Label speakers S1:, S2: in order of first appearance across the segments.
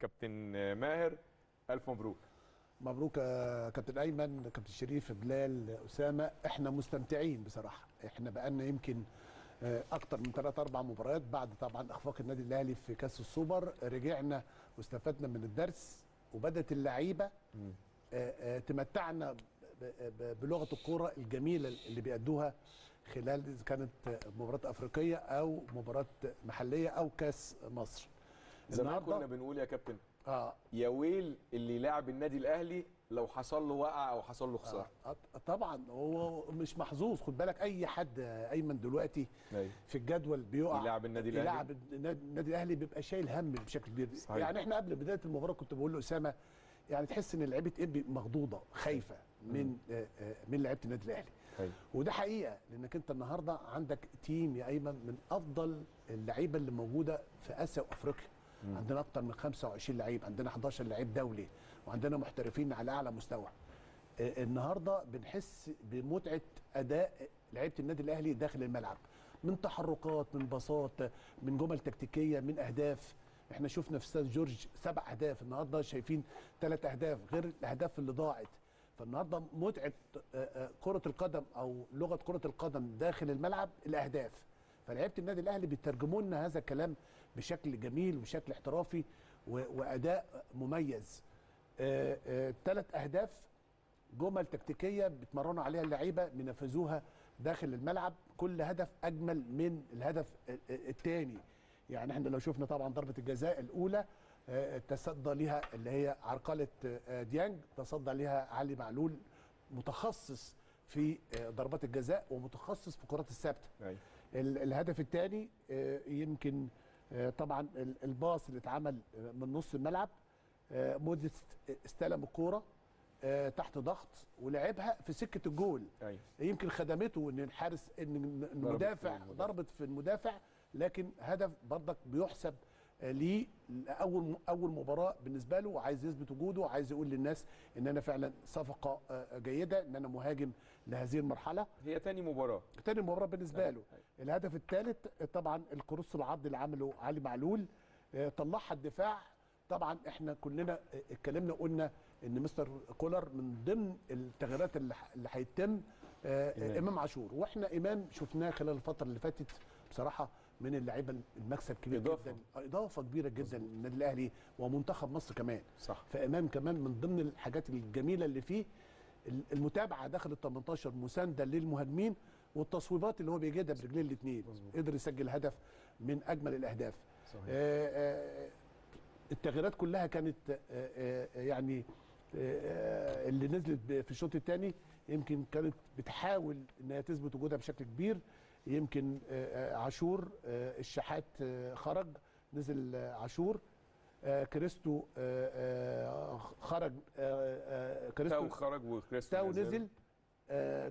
S1: كابتن ماهر ألف مبروك.
S2: مبروك يا كابتن أيمن كابتن شريف بلال أسامة. إحنا مستمتعين بصراحة. إحنا بقالنا يمكن آه، أكتر من ثلاث أربع مباريات بعد طبعا إخفاق النادي الأهلي في كأس السوبر. رجعنا واستفدنا من الدرس وبدأت اللعيبة آه، آه، تمتعنا بلغة الكورة الجميلة اللي بيأدوها خلال إذا كانت مباراة أفريقية أو مباراة محلية أو كأس مصر.
S1: زمان كنا بنقول يا كابتن
S2: آه
S1: يا ويل اللي لاعب النادي الأهلي لو حصل له وقع أو حصل له خسارة
S2: آه، طبعا هو مش محظوظ خد بالك أي حد أيمن دلوقتي
S1: أيوة.
S2: في الجدول بيقع
S1: يلعب النادي الأهلي.
S2: يلعب النادي الأهلي بيبقى شايل هم بشكل كبير
S1: صحيح.
S2: يعني إحنا قبل بداية المباراة كنت بقول لأسامة يعني تحس إن لعيبة إنبي مخضوضة خايفة من آه، آه، من لعيبة النادي الأهلي
S1: أيوة.
S2: وده حقيقة لأنك أنت النهارده عندك تيم يا أيمن من أفضل اللعيبة اللي موجودة في آسيا وأفريقيا عندنا أكتر من 25 لعيب عندنا 11 لعيب دولي وعندنا محترفين على أعلى مستوى. آه، النهارده بنحس بمتعة أداء لعيبة النادي الأهلي داخل الملعب. من تحركات من باصات من جمل تكتيكية من أهداف. إحنا شفنا في استاد جورج سبع أهداف النهارده شايفين ثلاث أهداف غير الأهداف اللي ضاعت. فالنهاردة متعة آه، آه، كرة القدم أو لغة كرة القدم داخل الملعب الأهداف. فلعيبة النادي الأهلي بيترجموا لنا هذا الكلام بشكل جميل وبشكل احترافي وأداء مميز. ثلاث أهداف جمل تكتيكية بيتمرنوا عليها اللعيبة بينفذوها داخل الملعب. كل هدف أجمل من الهدف الثاني يعني إحنا لو شفنا طبعا ضربة الجزاء الأولى آه، تصدى ليها اللي هي عرقلة آه، ديانج تصدى ليها علي معلول متخصص في آه، ضربات الجزاء ومتخصص في الكرات الثابتة. الهدف الثاني يمكن آه، طبعا ال- الباص اللي اتعمل آه، من نص الملعب آه، موديست استلم الكوره آه، تحت ضغط ولعبها في سكة الجول
S1: أيوة.
S2: يمكن خدمته إن الحارس إن المدافع. ضربت في المدافع لكن هدف برضك بيحسب آه، ليه أول أول مباراة بالنسبة له وعايز يثبت وجوده وعايز يقول للناس إن أنا فعلا صفقة آه، جيدة إن أنا مهاجم لهذه المرحلة.
S1: هي تاني مباراة.
S2: تاني مباراة بالنسبة
S1: أيوة،
S2: له.
S1: أيوة.
S2: الهدف الثالث طبعا الكروس العرضي اللي عمله علي معلول. آه، طلعها الدفاع. طبعا إحنا كلنا آه، اتكلمنا قلنا إن مستر كولر من ضمن التغييرات اللي هيتم آه،.
S1: إمام
S2: عاشور. وإحنا امام شفناه خلال الفترة اللي فاتت. بصراحة من اللعيبة المكسب كبير
S1: إضافة.
S2: جدا. آه، إضافة كبيرة جدا للنادي الأهلي ومنتخب مصر كمان.
S1: صح.
S2: فإمام كمان من ضمن الحاجات الجميلة اللي فيه المتابعة داخل ال 18 مساندة للمهاجمين والتصويبات اللي هو بيجدها برجليه الاثنين. قدر يسجل هدف من أجمل الأهداف.
S1: صحيح.
S2: آه، آه، التغييرات كلها كانت آه، يعني اللي نزلت في الشوط الثاني يمكن كانت بتحاول إنها تثبت وجودها بشكل كبير. يمكن آه، آه، عاشور آه، الشحات خرج نزل عاشور. كريستو خرج كريستو
S1: تاو خرج وكريستو
S2: تاو نزل.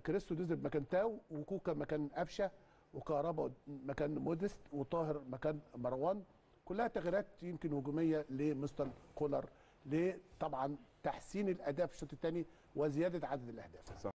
S2: كريستو نزل مكان تاو وكوكا مكان قفشه وكهربا مكان مودست وطاهر مكان مروان. كلها تغييرات يمكن هجومية لمستر كولر لطبعا تحسين الاداء في الشوط الثاني وزيادة عدد الأهداف.
S1: صح.